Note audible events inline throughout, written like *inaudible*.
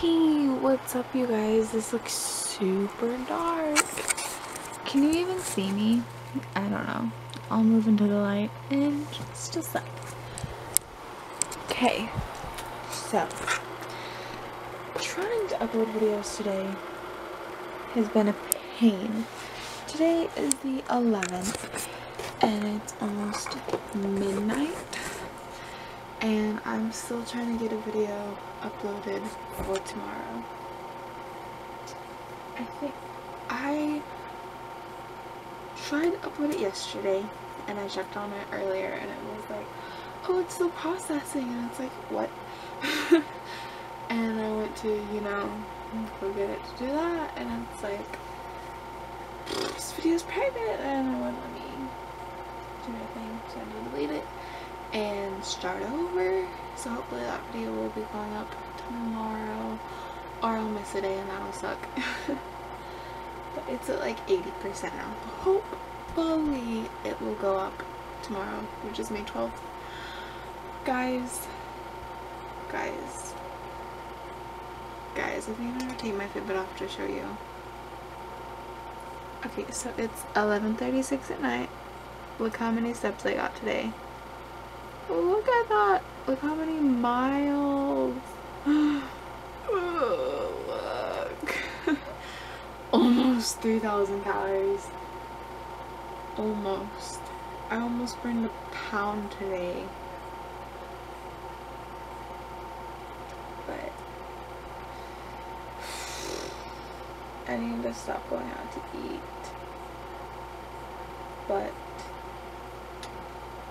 Hey, what's up you guys? This looks super dark. Can you even see me? I don't know. I'll move into the light in just a sec. Okay, so trying to upload videos today has been a pain. Today is the 11th and it's almost midnight and I'm still trying to get a video uploaded for tomorrow. I think I tried to upload it yesterday and I checked on it earlier and it was like, oh, it's still processing and it's like, what? *laughs* and I went to, you know, go get it to do that and it's like, this video is private and it wouldn't let me do anything so I had to delete it and start over. So hopefully that video will be going up tomorrow or I'll miss a day and that'll suck. *laughs* but it's at like 80% now. Hopefully it will go up tomorrow, which is May 12th. Guys, guys, guys, I think I'm gonna take my Fitbit off to show you. Okay, so it's 11.36 at night. Look how many steps I got today. Look at that. Look how many miles. *gasps* oh, look. *laughs* almost 3,000 calories. Almost. I almost burned a pound today. But *sighs* I need to stop going out to eat. But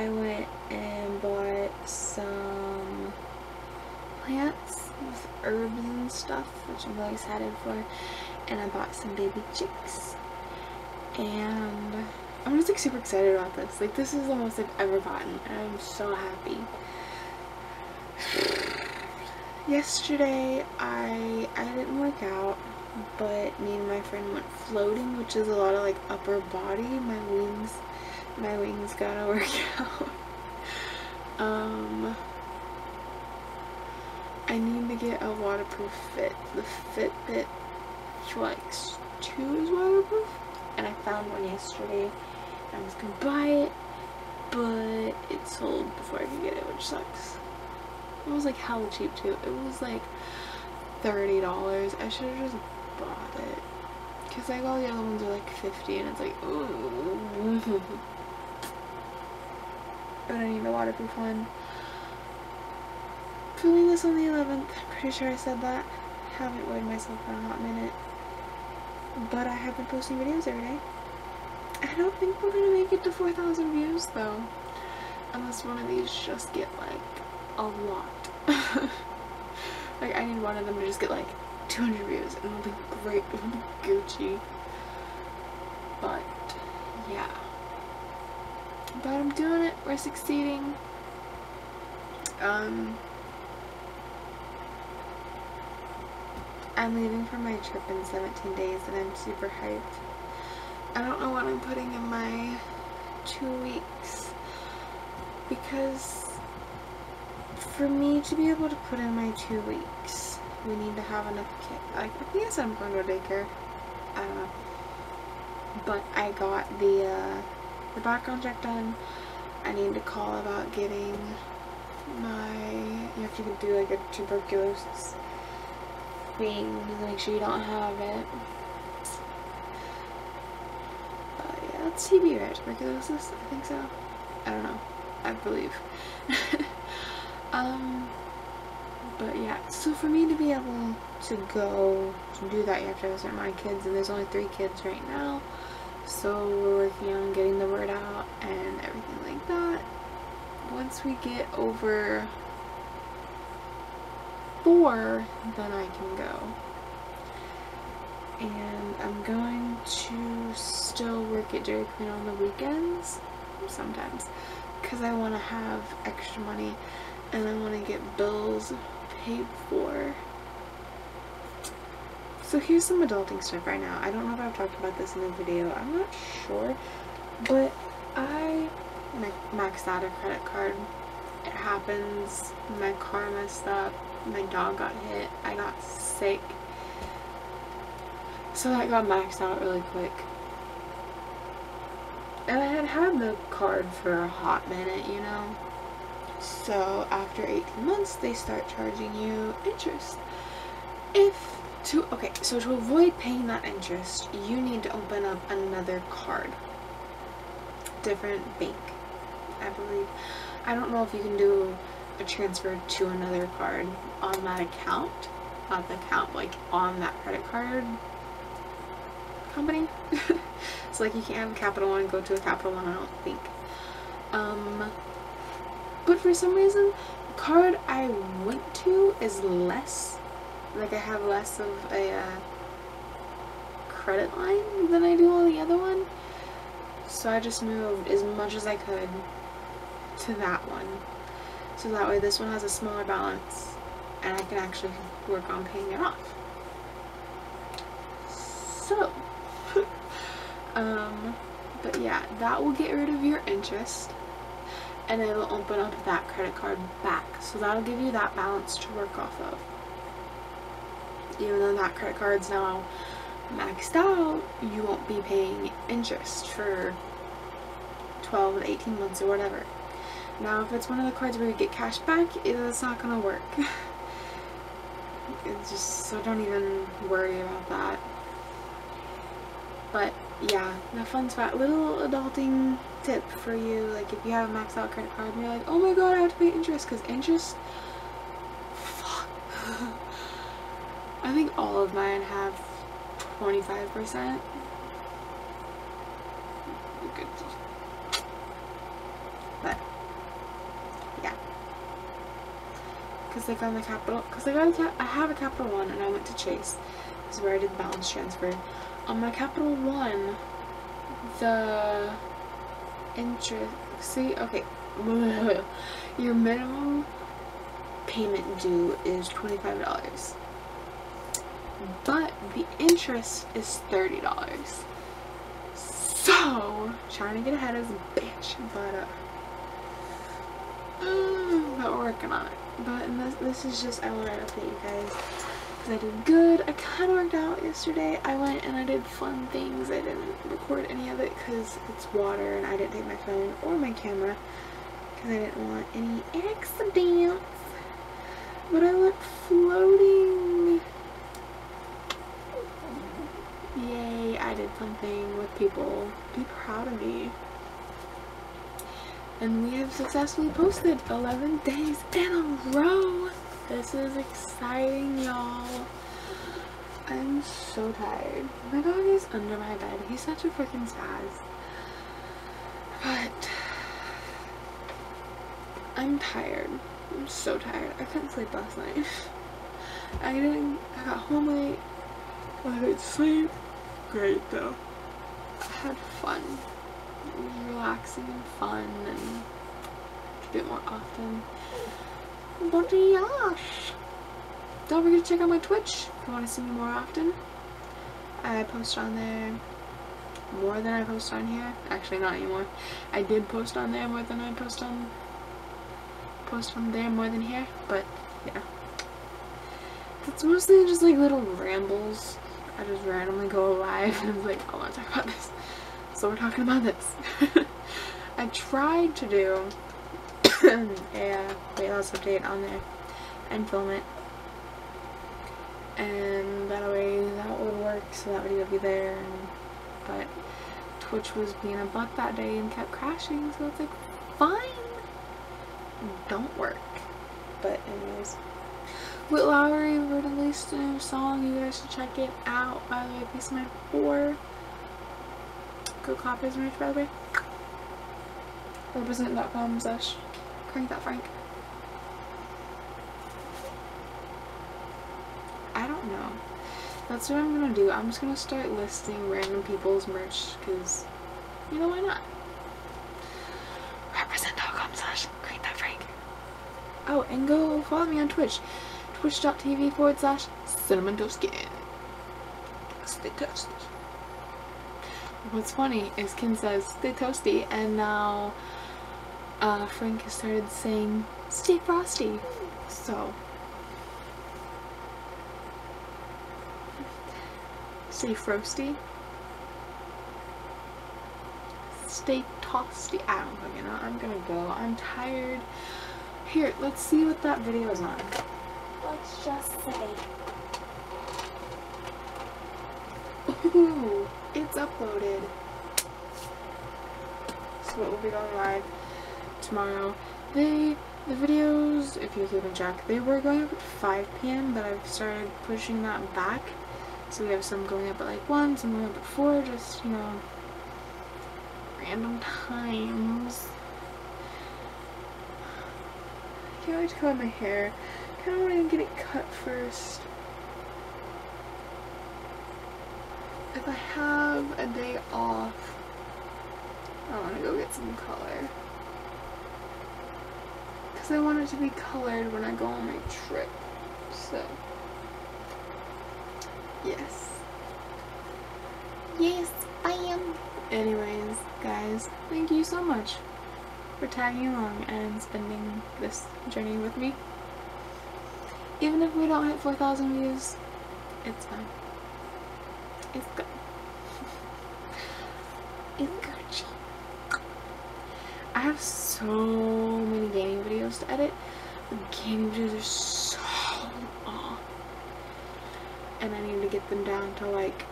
I went and bought some plants with herbs and stuff, which I'm really excited for. And I bought some baby chicks. And I'm just like super excited about this. Like this is the most I've ever gotten and I'm so happy. *sighs* Yesterday I I didn't work out but me and my friend went floating which is a lot of like upper body. My wings my wings gotta work *laughs* out. um, I need to get a waterproof fit. The Fitbit Flex 2 is waterproof, and I found one yesterday. I was gonna buy it, but it sold before I could get it, which sucks. It was like hella cheap too. It was like $30. I should have just bought it. Because like all the other ones are like 50 and it's like, ooh. *laughs* but I need a waterproof one. Filming this on the 11th, pretty sure I said that. Haven't weighed myself for a hot minute. But I have been posting videos every day. I don't think we're gonna make it to 4,000 views though. Unless one of these just get like a lot. *laughs* like I need one of them to just get like 200 views and it'll be great. It'll be Gucci. But yeah. But I'm doing it. We're succeeding. Um, I'm leaving for my trip in 17 days and I'm super hyped. I don't know what I'm putting in my two weeks because for me to be able to put in my two weeks, we need to have enough kids. Like, I think I said I'm going to daycare. I don't know. But I got the, uh, the background check done. I need to call about getting my, you have to do like a tuberculosis thing to make sure you don't have it. But yeah, it's TB, right? Tuberculosis? I think so. I don't know. I believe. *laughs* um, but yeah, so for me to be able to go to do that, you have to amount of kids, and there's only three kids right now. So we're working on getting the word out and everything like that. Once we get over four, then I can go. And I'm going to still work at Dairy Queen on the weekends, sometimes, because I want to have extra money and I want to get bills paid for so here's some adulting stuff right now. I don't know if I've talked about this in the video. I'm not sure. But I maxed out a credit card. It happens. My car messed up. my dog got hit, I got sick. So that got maxed out really quick. And I had had the card for a hot minute, you know. So after 18 months, they start charging you interest. If to, okay, so to avoid paying that interest, you need to open up another card. Different bank, I believe. I don't know if you can do a transfer to another card on that account. Not the account, like on that credit card company. *laughs* so like you can't have Capital One go to a Capital One, I don't think. Um, but for some reason, the card I went to is less. Like I have less of a uh, credit line than I do on the other one. So I just moved as much as I could to that one. So that way this one has a smaller balance and I can actually work on paying it off. So, *laughs* um, but yeah, that will get rid of your interest and it'll open up that credit card back. So that'll give you that balance to work off of. Even though that credit card's now maxed out, you won't be paying interest for 12 to 18 months or whatever. Now, if it's one of the cards where you get cash back, it's not gonna work. *laughs* it's just, so don't even worry about that. But, yeah, the fun spot, little adulting tip for you, like if you have a maxed out credit card and you're like, oh my god, I have to pay interest, because interest, fuck. *laughs* I think all of mine have 25%. But, yeah. Because like on the capital, because I got a I have a Capital One and I went to Chase. This is where I did balance transfer. On my Capital One, the interest, see, okay, *laughs* your minimum payment due is $25 but the interest is $30 so trying to get ahead as a bitch but uh mm, but we're working on it. But this, this is just I wanted to update you guys. Because I did good. I kind of worked out yesterday. I went and I did fun things. I didn't record any of it because it's water and I didn't take my phone or my camera because I didn't want any accidents. But I went floating Yay, I did something with people. Be proud of me. And we have successfully posted 11 days in a row. This is exciting, y'all. I'm so tired. My dog is under my bed. He's such a freaking spaz. But I'm tired. I'm so tired. I couldn't sleep last night. *laughs* I didn't I got home late. I didn't sleep. Great though. I had fun. It was relaxing and fun and a bit more often. But yes! Don't forget to check out my Twitch if you want to see me more often. I post on there more than I post on here. Actually, not anymore. I did post on there more than I post on post on there more than here, but yeah. It's mostly just like little rambles I just randomly go live and I was like, I want to talk about this. So we're talking about this. *laughs* I tried to do *coughs* a weight loss update on there and film it. And that way that would work so that video would be there. And, but Twitch was being a butt that day and kept crashing so it's like, fine. Don't work. But anyways. Whit Lowery released a new song. You guys should check it out. By the way, Peace My 4. Go copy his merch, by the way. Represent.com slash crank that Frank. I don't know. That's what I'm gonna do. I'm just gonna start listing random people's merch because, you know, why not? Represent.com slash crank that Frank. Oh, and go follow me on Twitch twitch.tv forward slash cinnamon toast Ken. Stay toasty. What's funny is Ken says, stay toasty, and now uh, Frank has started saying, stay frosty. So, stay frosty. Stay toasty. I don't know. I'm gonna go. I'm tired. Here, let's see what that video is on. Let's just say. *laughs* Ooh, it's uploaded. So it will be going live tomorrow. They, the videos, if you keep in track, they were going up at 5 p.m., but I've started pushing that back. So we have some going up at like 1, some going up at 4, just, you know, random times. *sighs* I can't wait to cut my hair. Kind of want to get it cut first. If I have a day off, I want to go get some color. Because I want it to be colored when I go on my trip. So, yes. Yes, I am. Anyways, guys, thank you so much for tagging along and spending this journey with me. Even if we don't hit 4,000 views, it's fine. It's good. *laughs* It's Gucci. I have so many gaming videos to edit. The gaming videos are so long. And I need to get them down to like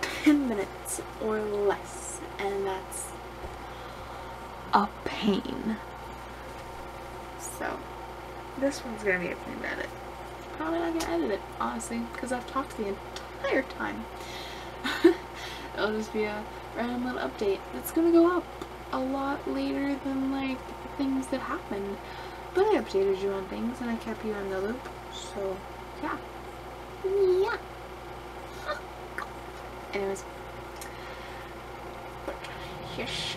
10 minutes or less. And that's a pain. So, this one's gonna be a pain to edit. Probably not gonna edit it, honestly, because I've talked the entire time. *laughs* It'll just be a random little update. It's gonna go up a lot later than like things that happened. But I updated you on things and I kept you on the loop. So yeah. Yeah. Anyways. But yes.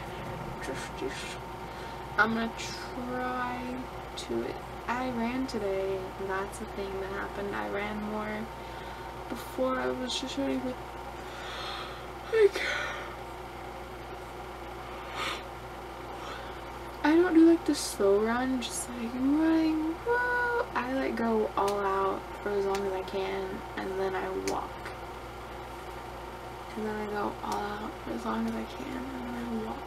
Just yes. I'm gonna try to I ran today. That's the thing that happened. I ran more before I was just ready with like I don't do like the slow run, just like running. Whoa. I like go all out for as long as I can, and then I walk. And then I go all out for as long as I can, and then I walk.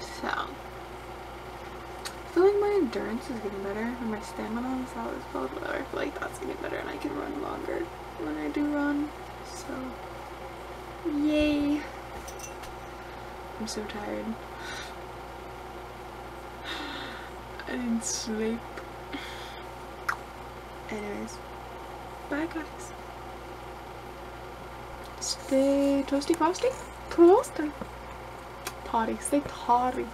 So, I feel like my endurance is getting better, and my stamina is how it's called. I feel like that's getting better, and I can run longer when I do run. So, yay! I'm so tired. *sighs* I didn't sleep. Anyways, bye guys. Stay toasty frosty? Toasty. Toddy, stay toddy.